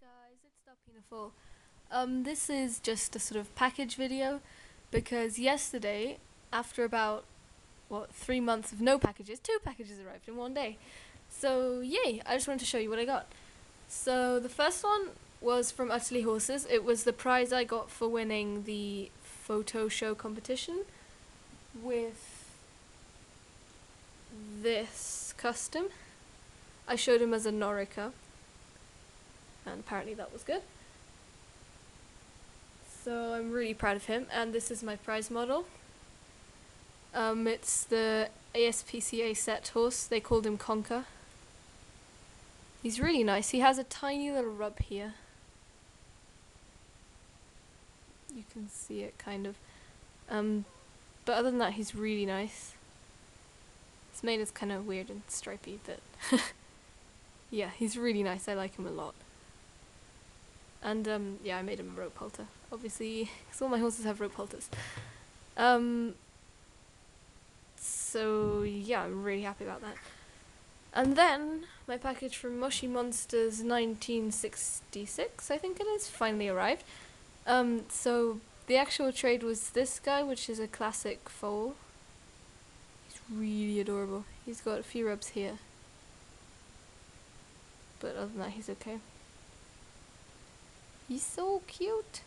guys, it's StarPinoful. Um, this is just a sort of package video because yesterday, after about what three months of no packages, two packages arrived in one day. So yay! I just wanted to show you what I got. So the first one was from Utterly Horses. It was the prize I got for winning the photo show competition with this custom. I showed him as a Noriker and apparently that was good. So I'm really proud of him, and this is my prize model. Um, it's the ASPCA set horse. They called him Conker. He's really nice. He has a tiny little rub here. You can see it kind of. Um, but other than that, he's really nice. His mane is kind of weird and stripy, but yeah, he's really nice. I like him a lot. And um, yeah, I made him a rope halter, obviously, because all my horses have rope halters. Um, so yeah, I'm really happy about that. And then my package from Moshi Monsters 1966, I think it is, finally arrived. Um, so the actual trade was this guy, which is a classic foal. He's really adorable. He's got a few rubs here. But other than that, he's okay. He's so cute.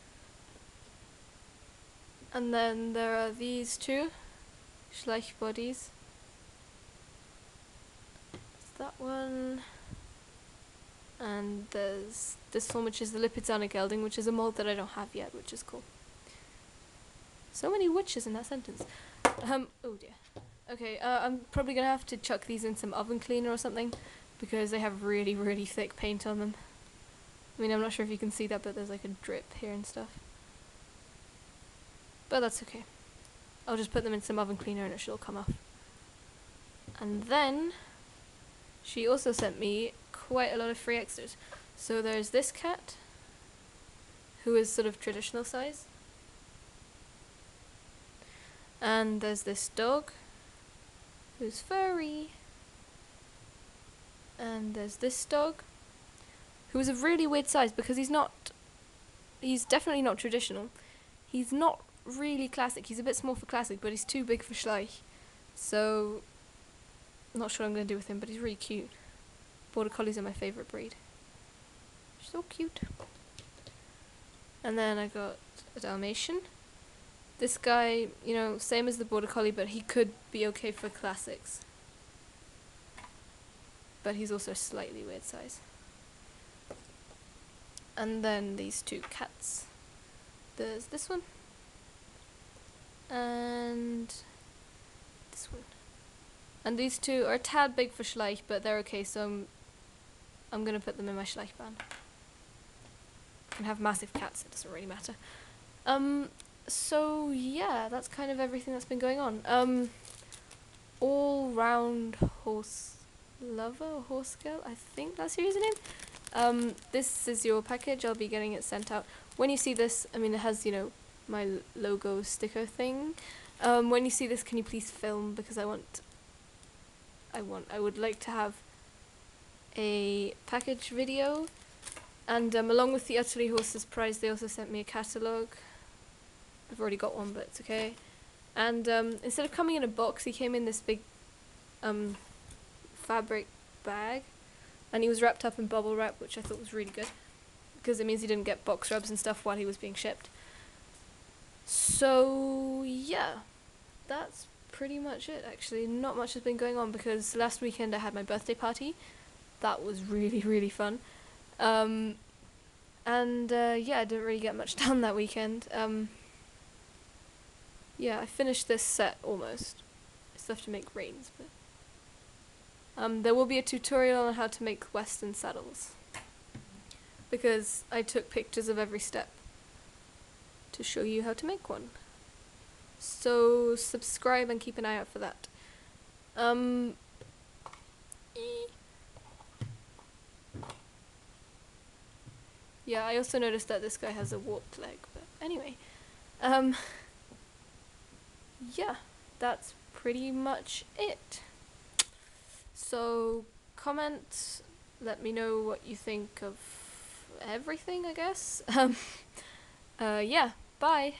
And then there are these two Schleich bodies. It's that one. And there's this one, which is the Lipizzaner Gelding, which is a mold that I don't have yet, which is cool. So many witches in that sentence. Um, oh dear. Okay, uh, I'm probably gonna have to chuck these in some oven cleaner or something, because they have really, really thick paint on them. I mean, I'm not sure if you can see that, but there's like a drip here and stuff. But that's okay. I'll just put them in some oven cleaner and it should all come off. And then, she also sent me quite a lot of free extras. So there's this cat, who is sort of traditional size. And there's this dog, who's furry. And there's this dog, who is a really weird size because he's not. He's definitely not traditional. He's not really classic. He's a bit small for classic, but he's too big for Schleich. So, I'm not sure what I'm going to do with him, but he's really cute. Border Collies are my favourite breed. So cute. And then I got a Dalmatian. This guy, you know, same as the Border Collie, but he could be okay for classics. But he's also slightly weird size and then these two cats. There's this one and this one. And these two are a tad big for Schleich, but they're okay, so I'm, I'm gonna put them in my Schleich ban. Can have massive cats, it doesn't really matter. Um, so yeah, that's kind of everything that's been going on. Um, all round horse lover, horse girl, I think that's your username. Um, this is your package. I'll be getting it sent out. When you see this, I mean, it has, you know, my logo sticker thing. Um, when you see this, can you please film? Because I want, I want, I would like to have a package video. And um, along with the Utterly Horses prize, they also sent me a catalogue. I've already got one, but it's okay. And um, instead of coming in a box, he came in this big um, fabric bag and he was wrapped up in bubble wrap, which I thought was really good because it means he didn't get box rubs and stuff while he was being shipped. So yeah, that's pretty much it. Actually, not much has been going on because last weekend I had my birthday party. That was really really fun. Um, and uh, yeah, I didn't really get much done that weekend. Um, yeah, I finished this set almost. I still have to make reins, but um, there will be a tutorial on how to make western saddles because I took pictures of every step to show you how to make one. So subscribe and keep an eye out for that. Um, yeah, I also noticed that this guy has a warped leg, but anyway. Um, yeah, that's pretty much it. So comment, let me know what you think of everything, I guess. Um, uh, yeah, bye.